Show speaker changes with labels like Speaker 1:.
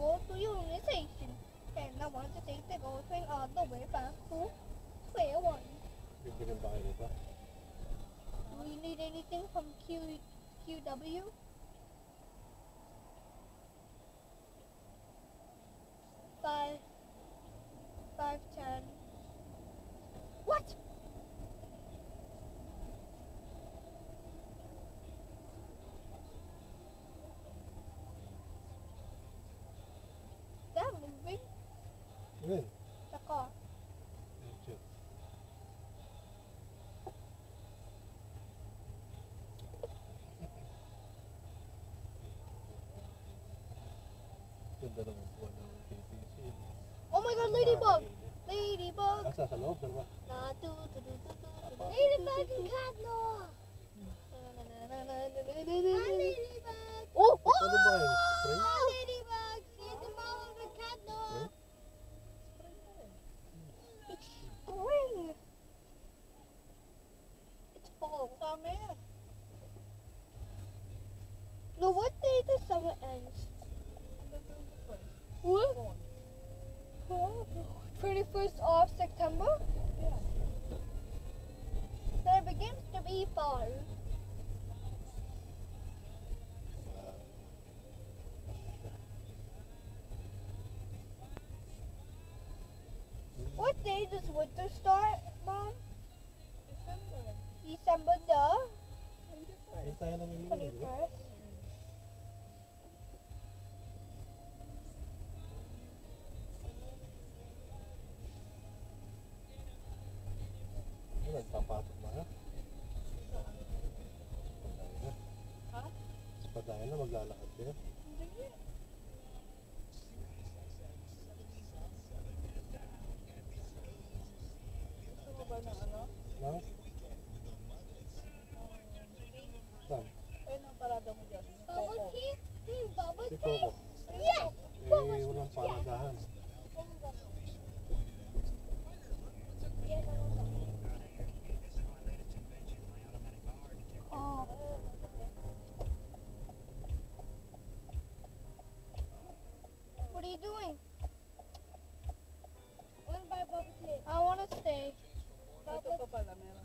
Speaker 1: go to Union Station. And I want to take the GO train all the way back to Square One.
Speaker 2: Bibigyan ba kayo nito?
Speaker 1: Do you need anything from Q QW?
Speaker 2: Yun.
Speaker 1: The car.
Speaker 2: Ganda naman po ng KTC.
Speaker 1: Oh my god, ladybug! Ladybug!
Speaker 2: Asa sa loob, dalawa.
Speaker 1: Na, tu, tu, tu, tu, tu, tu. Ladybug and cat! What? 21st of September? Yeah. There begins to be fall. What day does winter start, Mom? December.
Speaker 2: December the?
Speaker 1: 21st.
Speaker 2: Papatok ba ha? Padayo na.
Speaker 1: Ha?
Speaker 2: Sa padayo na maglalakad kayo. Hindi. Ano? Ng? Saan?
Speaker 1: Ayun mo dyan. Bubble tea? Hmm,
Speaker 2: bubble. la mierda.